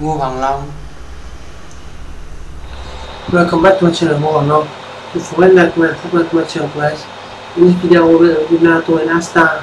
Ngô Hoàng Long. Welcome back to my channel Ngô Hoàng Long. If forget like comment, subscribe to my channel guys In this video, we will now to an Asta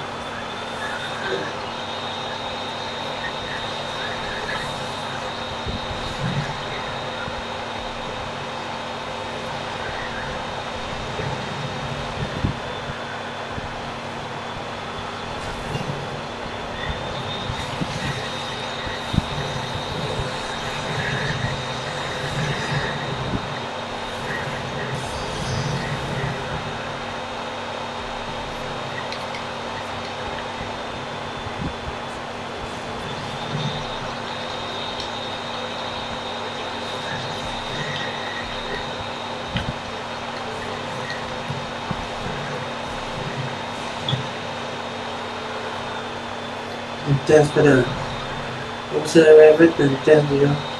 intense pedal. Observe everything, intense, you know.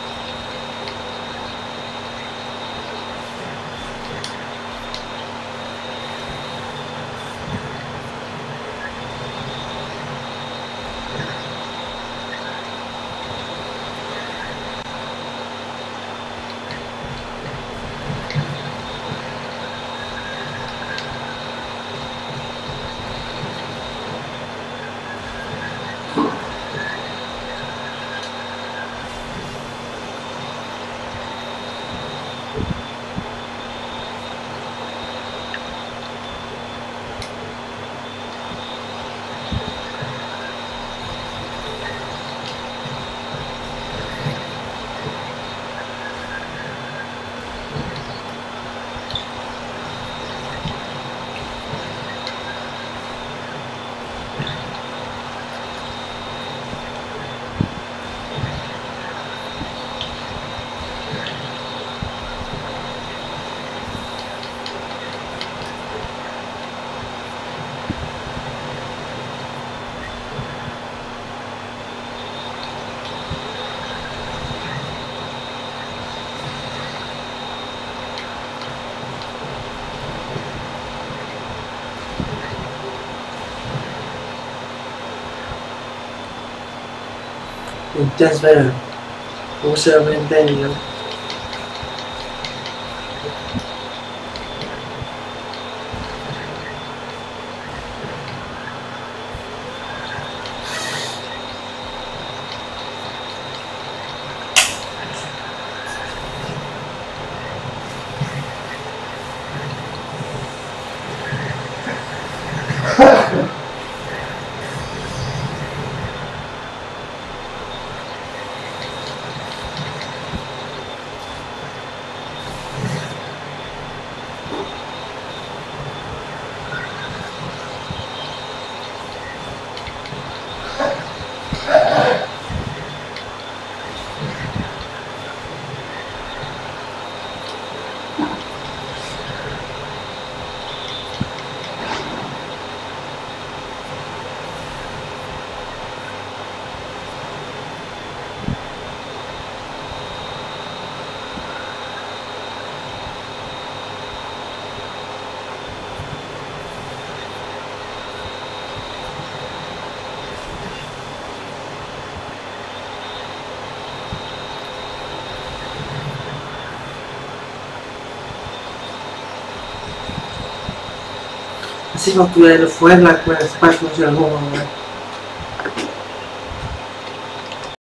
Entonces, pero, uso lo entendido. Así construir pues, el fuerza, pues, para funcionar el.